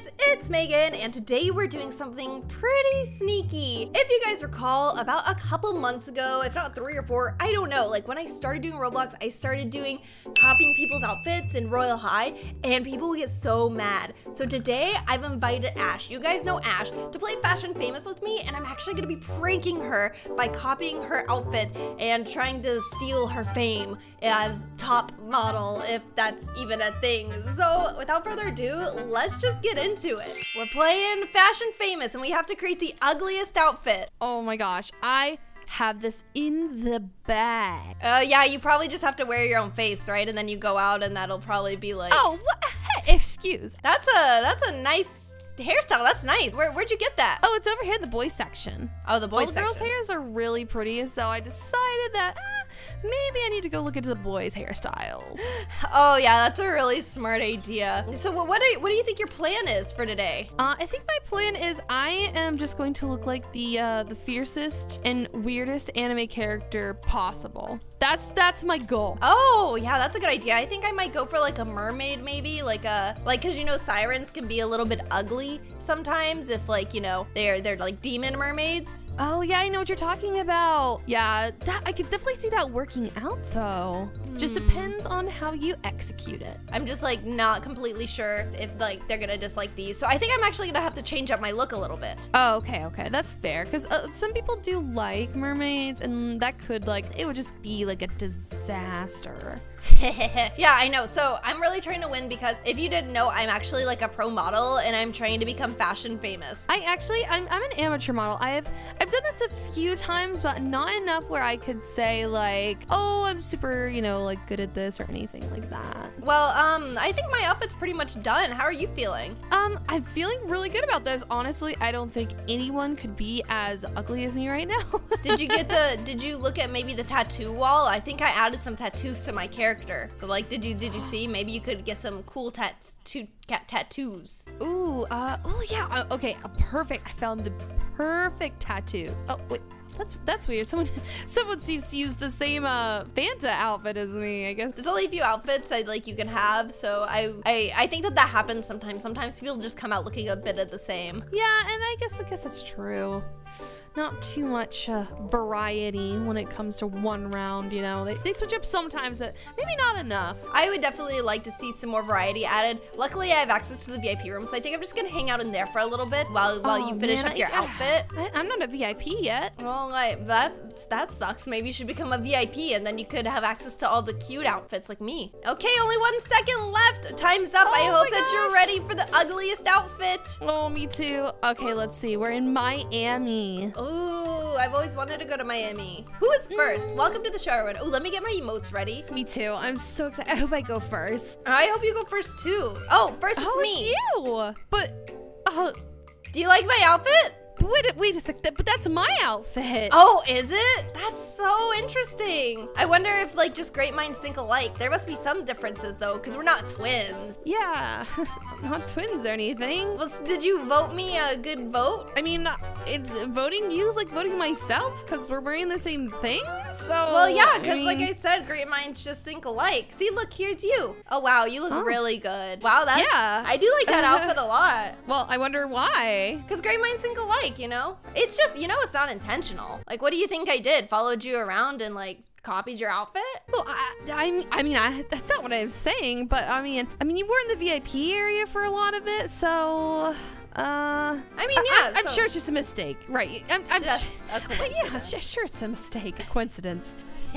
guys, it's Megan, and today we're doing something pretty sneaky. If you guys recall, about a couple months ago, if not three or four, I don't know, like when I started doing Roblox, I started doing copying people's outfits in Royale High, and people would get so mad. So today, I've invited Ash, you guys know Ash, to play Fashion Famous with me, and I'm actually gonna be pranking her by copying her outfit and trying to steal her fame as top model, if that's even a thing. So without further ado, let's just get into it. We're playing Fashion Famous and we have to create the ugliest outfit. Oh my gosh, I have this in the bag. Uh, yeah, you probably just have to wear your own face, right? And then you go out and that'll probably be like, Oh, what? Excuse. that's a that's a nice hairstyle. That's nice. Where, where'd you get that? Oh, it's over here in the boys section. Oh, the boys All the girls' hairs are really pretty, so I decided that eh, maybe I need to go look into the boys' hairstyles. Oh yeah, that's a really smart idea. So what do you, what do you think your plan is for today? Uh, I think my plan is I am just going to look like the uh, the fiercest and weirdest anime character possible. That's that's my goal. Oh, yeah, that's a good idea. I think I might go for like a mermaid maybe, like a like cuz you know sirens can be a little bit ugly sometimes if like, you know, they're they're like demon mermaids. Oh yeah, I know what you're talking about. Yeah, that I could definitely see that working out though. Just Hmm. depends on how you execute it. I'm just like not completely sure if like they're going to dislike these. So I think I'm actually going to have to change up my look a little bit. Oh, okay, okay, that's fair. Cause uh, some people do like mermaids, and that could like it would just be like a disaster. yeah, I know. So I'm really trying to win because if you didn't know, I'm actually like a pro model and I'm trying to become fashion famous. I actually, I'm, I'm an amateur model. I have, I've done this a few times, but not enough where I could say like, oh, I'm super, you know, like good at this or anything like that. Well, um, I think my outfit's pretty much done. How are you feeling? Um, I'm feeling really good about this. Honestly, I don't think anyone could be as ugly as me right now. Did you get the did you look at maybe the tattoo wall? I think I added some tattoos to my character. So like did you did you see maybe you could get some cool tattoo cat tattoos. Ooh, uh, oh yeah, uh, okay, uh, perfect. I found the perfect tattoos. Oh wait, that's that's weird. Someone, someone seems to use the same uh Fanta outfit as me. I guess. There's only a few outfits that like you can have, so I I, I think that that happens sometimes. Sometimes people just come out looking a bit of the same. Yeah, and I guess I guess that's true. Not too much uh, variety when it comes to one round, you know. They, they switch up sometimes, but maybe not enough. I would definitely like to see some more variety added. Luckily, I have access to the VIP room, so I think I'm just gonna hang out in there for a little bit while while you Oh, finish man, up your I- outfit. I, I'm not a VIP yet. Well, like that that sucks. Maybe you should become a VIP and then you could have access to all the cute outfits like me. Okay, only one second left. Time's up. I Oh hope that you're ready for the ugliest outfit. Oh, me too. Okay, let's see. We're in Miami. Ooh, I've always wanted to go to Miami. Who is first? Welcome to the show, everyone. Ooh, let me get my emotes ready. Me too. I'm so excited. I hope I go first. I hope you go first too. Oh, first it's oh, me. it's you. But, uh, Do you like my outfit? wait, wait a sec. But that's my outfit. Oh, is it? That's so interesting. I wonder if like just great minds think alike. There must be some differences though, because we're not twins. Yeah, not twins or anything. Well, did you vote me a good vote? I mean, it's voting you is like voting myself because we're wearing the same thing. So, Well, yeah, because like mean- I said, great minds just think alike. See, look, here's you. Oh wow, you look Oh. really good. Wow, that's Yeah. I do like that outfit a lot. well, I wonder why. Because great minds think alike, you know? It's just, you know, it's not intentional. Like, what do you think I did? Followed you around and like copied your outfit? Well, I, I, mean- I mean, I, that's not what I'm saying, but I mean, I mean, you were in the VIP area for a lot of it, so. Uh, I mean, yeah. I, am so- sure it's just a mistake, right? I'm, I'm Just sh- a yeah, I'm coincidence. su- sure it's a mistake, a coincidence.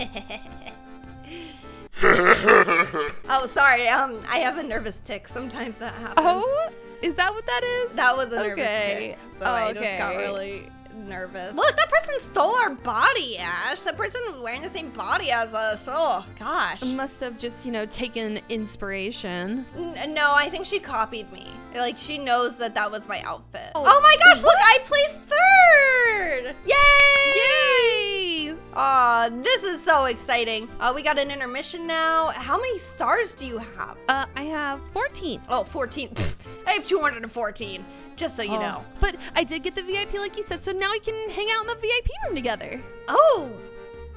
oh, sorry. Um, I have a nervous tick. Sometimes that happens. Oh, is that what that is? That was a nervous okay. tick. So Oh, I just got okay. really nervous. Look, that person stole our body, Ash. That person was wearing the same body as us. Oh, gosh. Must have just, you know, taken inspiration. N- no, I think she copied me. Like, she knows that that was my outfit. Oh, Oh, my gosh, look, I placed third! Yay! Yay! Aw, this is so exciting. Uh, we got an intermission now. How many stars do you have? Uh, I have 14. Oh, 14. Pfft, I have 214, just so you Oh. know. But I did get the VIP like you said, so now we can hang out in the VIP room together. Oh,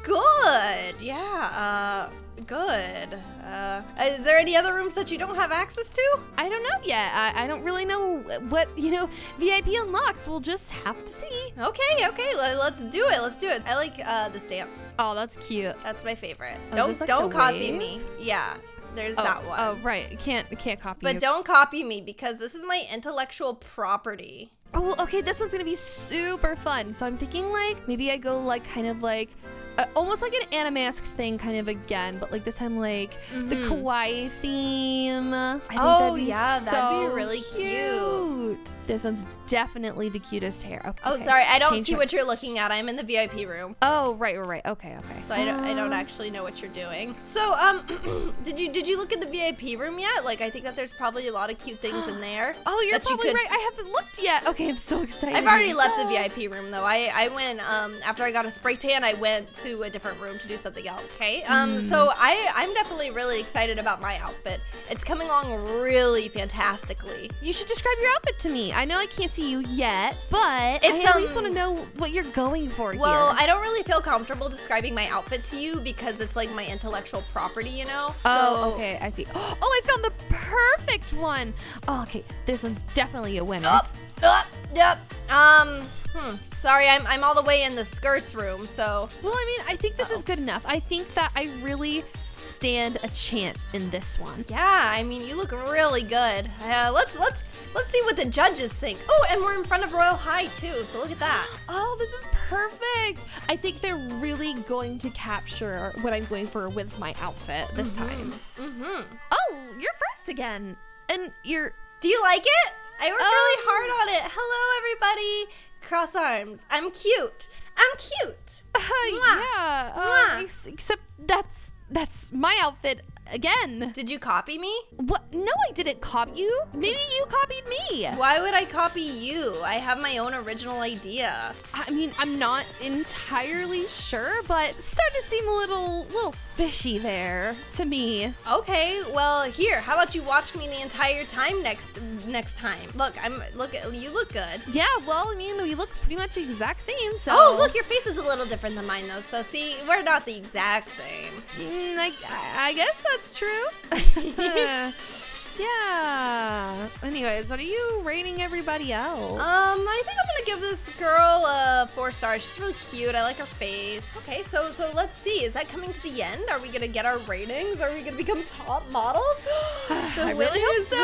good. Yeah. Uh, good. Uh, is there any other rooms that you don't have access to? I don't know yet. I, I don't really know what, you know, VIP unlocks. We'll just have to see. Okay, okay, let, us do it. Let's do it. I like uh, this dance. Oh, that's cute. That's my favorite. Oh, don't like don't copy wave? me. Yeah, there's Oh, that oh, one. Oh, right. Can't can't copy But you. don't copy me because this is my intellectual property. Oh, okay. This one's gonna be super fun. So I'm thinking like maybe I go like kind of like uh, almost like an animask thing, kind of again, but like this time like the Mhm. kawaii theme. I think Oh, that'd be yeah, that'd be really cute. This one's definitely the cutest hair. Okay, Oh, okay. sorry, I don't Change see what you're looking at. I'm in the VIP room. Oh, right, right, right. Okay, okay. So I don't, I don't Uh, actually know what you're doing. So um, did you did you look at the VIP room yet? Like I think that there's probably a lot of cute things in there. Oh, you're you probably could- right. I haven't looked yet. Okay, I'm so excited. I've already left the VIP room though. I I went um after I got a spray tan. I went to a different room to do something else. Okay. Um. Hmm. So I I'm definitely really excited about my outfit. It's coming along really fantastically. You should describe your outfit to me. I know I can't see you yet, but It's, I at least um, want to know what you're going for Well, here. I don't really feel comfortable describing my outfit to you because it's like my intellectual property, you know. Oh, So- okay, I see. Oh, I found the perfect one. Oh, okay, this one's definitely a winner. Up, up, yep. Um, hmm. Sorry, I'm, I'm all the way in the skirts room, so. Well, I mean, I think this is good enough. I think that I really stand a chance in this one. Yeah, I mean, you look really good. Uh, let's let's let's see what the judges think. Oh, and we're in front of Royale High too, so look at that. Oh, this is perfect. I think they're really going to capture what I'm going for with my outfit this time. Mm-hmm. Oh, you're first again. And you're Do you like it? I worked really Um, hard on it. Hello, everybody. Cross arms. I'm cute. I'm cute. Uh, yeah. uh, ex- except that's that's my outfit again. Did you copy me? What? No, I didn't copy you. Maybe you copied me. Why would I copy you? I have my own original idea. I mean, I'm not entirely sure, but starting to seem a little little fishy there to me. Okay, well here, how about you watch me the entire time next next time? Look, I'm look you look good. Yeah. Well, I mean, we look pretty much the exact same. So. Oh, look, your face is a little different than mine though. So see, we're not the exact same. Mm, I, I guess that's true. yeah. Anyways, what are you rating everybody else? Um, I think I'm gonna give this girl a four stars. She's really cute. I like her face. Okay, so so let's see. Is that coming to the end? Are we gonna get our ratings? Are we gonna become top models? I really hope so.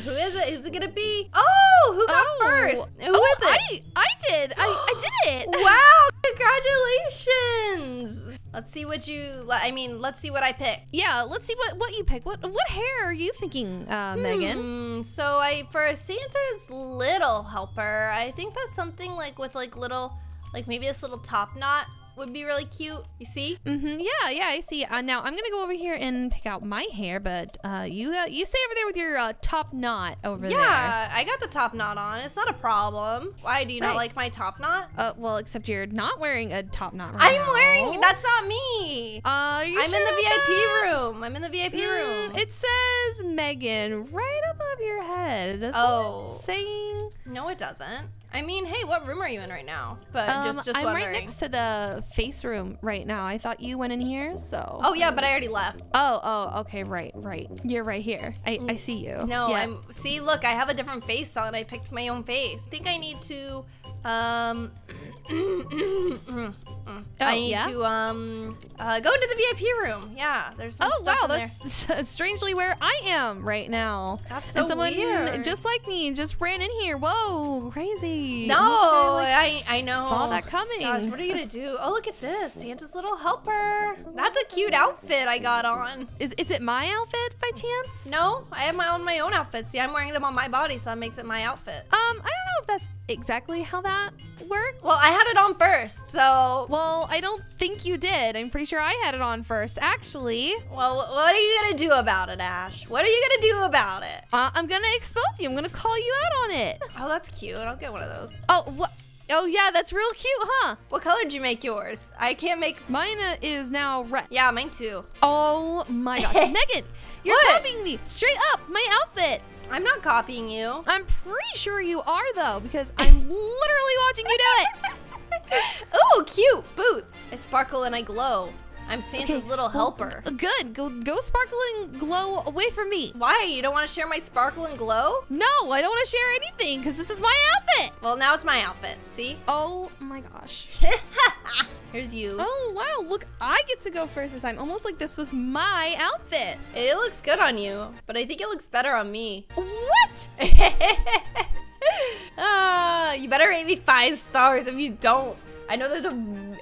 Who is it? Who's it gonna be? Oh, who got Oh. first? Who is oh, it? I, I did. I, I did it. Wow! Congratulations! Let's see what you. I mean, let's see what I pick. Yeah, let's see what, what you pick. What what hair are you thinking, uh, Megan? Hmm, so I for Santa's little helper, I think that's something like with like little, like maybe this little top knot would be really cute. You see? Mm-hmm. Yeah, yeah, I see. Uh, now I'm gonna go over here and pick out my hair, but uh, you uh, you stay over there with your uh, top knot over there. Yeah, I got the top knot on. It's not a problem. Why do you not like my top knot? Uh, well, except you're not wearing a top knot right I'm now. wearing. That's not me. Uh, are you I'm sure in the VIP that? room. I'm in the VIP Mm, room. It says Megan right above your head. That's Oh. saying. no, it doesn't. I mean, hey, what room are you in right now? But Um, just, just I'm wondering. right next to the face room right now. I thought you went in here, so. oh yeah, but I already left. Oh, oh, okay, right, right. You're right here. I, I see you. No, Yeah. I'm. See, look, I have a different face on. I picked my own face. I think I need to. Um. I need yeah? to um uh, go into the VIP room. Yeah, there's some Oh stuff wow, in there. that's strangely where I am right now. That's so and someone weird. just like me just ran in here. Whoa, crazy. No, This guy, like, I I know. saw that coming. Gosh, what are you gonna do? Oh, look at this, Santa's little helper. That's a cute outfit I got on. Is is it my outfit by chance? No, I have my own my own outfits. See, I'm wearing them on my body, so that makes it my outfit. Um, I don't know if that's exactly how that worked. Well, I had it on first, so Well, I don't think you did. I'm pretty sure I had it on first, actually. well, what are you gonna do about it, Ash? What are you gonna do about it? Uh, I'm gonna expose you. I'm gonna call you out on it. Oh, that's cute. I'll get one of those. Oh, what? Oh yeah, that's real cute, huh? What color did you make yours? I can't make. Mine is now red. Yeah, mine too. Oh my gosh, Megan, you're What? copying me straight up. My outfits. I'm not copying you. I'm pretty sure you are though, because I'm literally watching you do it. Ooh, cute boots. I sparkle and I glow. I'm Santa's Okay, little helper. uh, Good. Go go sparkling glow away from me. Why? You don't want to share my sparkle and glow? No, I don't want to share anything because this is my outfit. Well, now it's my outfit. See? Oh my gosh. Here's you. Oh wow, look, I get to go first this time. Almost like this was my outfit. It looks good on you, but I think it looks better on me. What? Ah, you better rate me five stars if you don't. I know there's a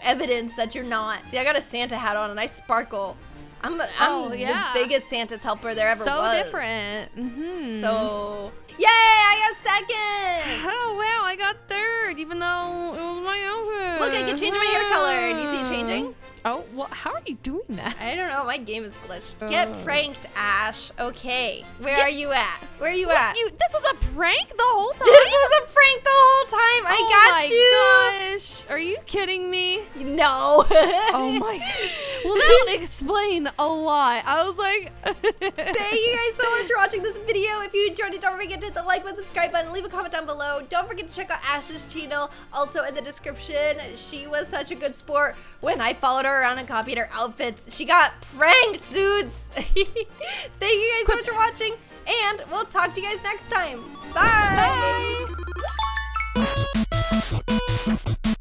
evidence that you're not. See, I got a Santa hat on and I sparkle. I'm, I'm Oh, yeah. the biggest Santa's helper there ever so was. different. Mhm. So, yay! I got second. Oh wow, I got third, even though it was my outfit. Look, I can change my hair color. Do you see it changing? Oh, well, how are you doing that? I don't know. My game is glitched. Oh. Get Oh. pranked, Ash. Okay, where Get- are you at? Where are you What, at? you, this was a prank the whole time. This was a prank the whole time. I oh got my you. gosh, are you kidding me? No. Oh my. Well, that would explain a lot. I was like. Thank you guys so much for watching this video. If you enjoyed it, don't forget to hit the like button, subscribe button, leave a comment down below. Don't forget to check out Ash's channel, also in the description. She was such a good sport when I followed her around and copied her outfits. She got pranked, dudes. Thank you guys so much for watching, and we'll talk to you guys next time. Bye. Bye.